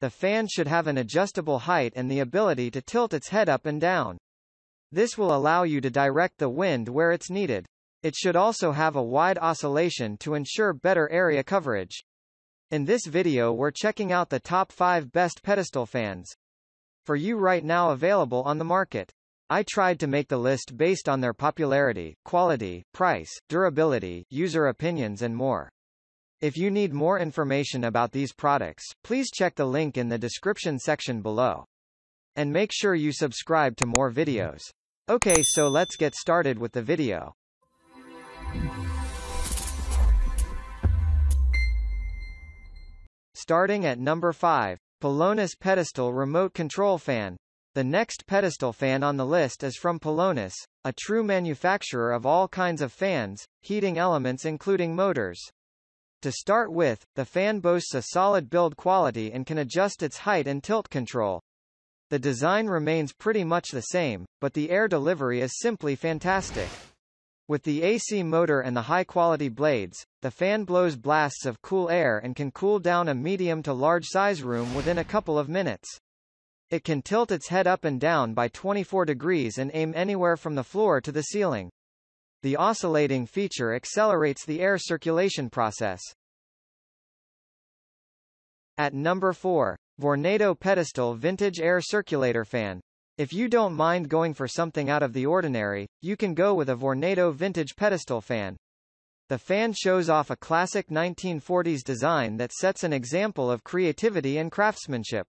The fan should have an adjustable height and the ability to tilt its head up and down. This will allow you to direct the wind where it's needed. It should also have a wide oscillation to ensure better area coverage. In this video we're checking out the top 5 best pedestal fans. For you right now available on the market. I tried to make the list based on their popularity, quality, price, durability, user opinions and more. If you need more information about these products, please check the link in the description section below. And make sure you subscribe to more videos. Okay so let's get started with the video. Starting at number 5, Pelonis Pedestal Remote Control Fan. The next pedestal fan on the list is from Pelonis, a true manufacturer of all kinds of fans, heating elements including motors. To start with, the fan boasts a solid build quality and can adjust its height and tilt control. The design remains pretty much the same, but the air delivery is simply fantastic. With the AC motor and the high-quality blades, the fan blows blasts of cool air and can cool down a medium to large size room within a couple of minutes. It can tilt its head up and down by 24 degrees and aim anywhere from the floor to the ceiling. The oscillating feature accelerates the air circulation process. At number 4, Vornado Pedestal Vintage Air Circulator Fan. If you don't mind going for something out of the ordinary, you can go with a Vornado Vintage Pedestal Fan. The fan shows off a classic 1940s design that sets an example of creativity and craftsmanship.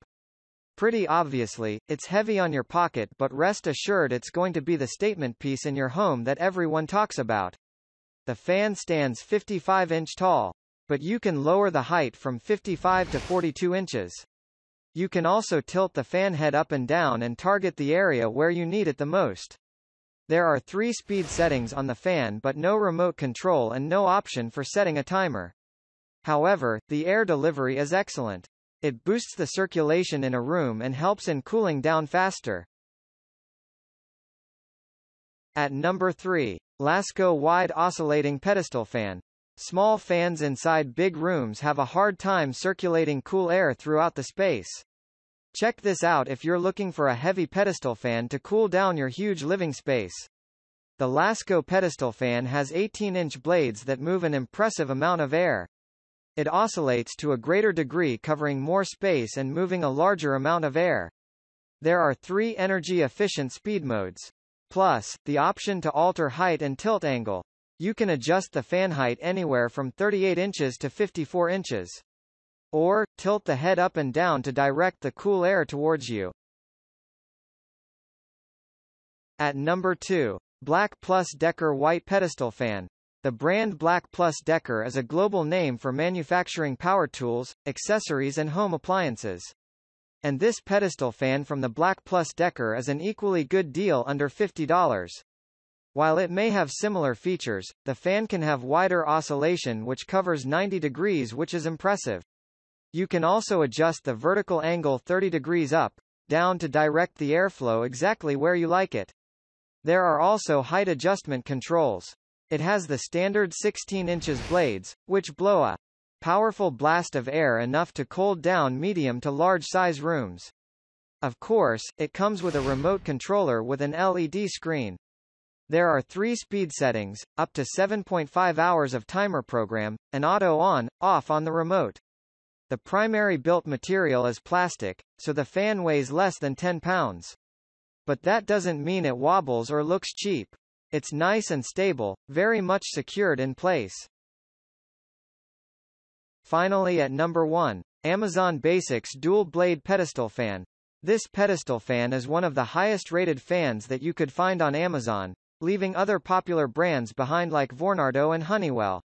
Pretty obviously, it's heavy on your pocket but rest assured it's going to be the statement piece in your home that everyone talks about. The fan stands 55 inch tall. But you can lower the height from 55 to 42 inches. You can also tilt the fan head up and down and target the area where you need it the most. There are three speed settings on the fan but no remote control and no option for setting a timer. However, the air delivery is excellent. It boosts the circulation in a room and helps in cooling down faster. At number 3, Lasko Wide Oscillating Pedestal Fan. Small fans inside big rooms have a hard time circulating cool air throughout the space. Check this out if you're looking for a heavy pedestal fan to cool down your huge living space. The Lasko pedestal fan has 18-inch blades that move an impressive amount of air. It oscillates to a greater degree covering more space and moving a larger amount of air. There are three energy-efficient speed modes. Plus, the option to alter height and tilt angle. You can adjust the fan height anywhere from 38 inches to 54 inches. Or, tilt the head up and down to direct the cool air towards you. At number 2, Black Plus Decker White Pedestal Fan. The brand Black Plus Decker is a global name for manufacturing power tools, accessories and home appliances. And this pedestal fan from the Black Plus Decker is an equally good deal under $50. While it may have similar features, the fan can have wider oscillation which covers 90 degrees which is impressive. You can also adjust the vertical angle 30 degrees up, down to direct the airflow exactly where you like it. There are also height adjustment controls. It has the standard 16 inches blades, which blow a powerful blast of air enough to cold down medium to large size rooms. Of course, it comes with a remote controller with an LED screen. There are three speed settings, up to 7.5 hours of timer program, and auto on, off on the remote. The primary built material is plastic, so the fan weighs less than 10 pounds. But that doesn't mean it wobbles or looks cheap. It's nice and stable, very much secured in place. Finally at number 1, Amazon Basics Dual Blade Pedestal Fan. This pedestal fan is one of the highest rated fans that you could find on Amazon, leaving other popular brands behind like Vornado and Honeywell.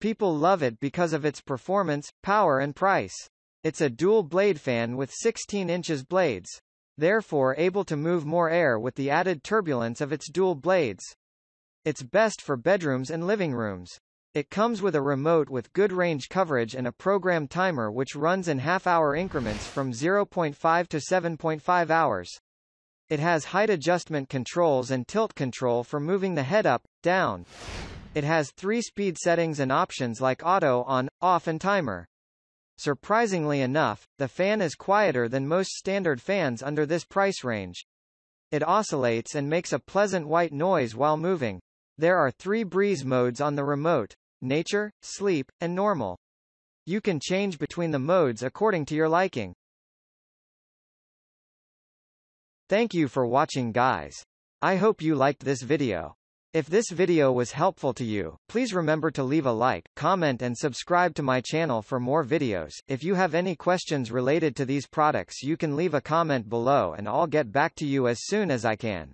People love it because of its performance, power and price. It's a dual blade fan with 16 inches blades therefore able to move more air with the added turbulence of its dual blades. It's best for bedrooms and living rooms. It comes with a remote with good range coverage and a program timer which runs in half-hour increments from 0.5 to 7.5 hours. It has height adjustment controls and tilt control for moving the head up, down. It has three speed settings and options like auto on, off and timer. Surprisingly enough, the fan is quieter than most standard fans under this price range. It oscillates and makes a pleasant white noise while moving. There are three breeze modes on the remote, nature, sleep, and normal. You can change between the modes according to your liking. Thank you for watching guys. I hope you liked this video. If this video was helpful to you, please remember to leave a like, comment and subscribe to my channel for more videos. If you have any questions related to these products you can leave a comment below and I'll get back to you as soon as I can.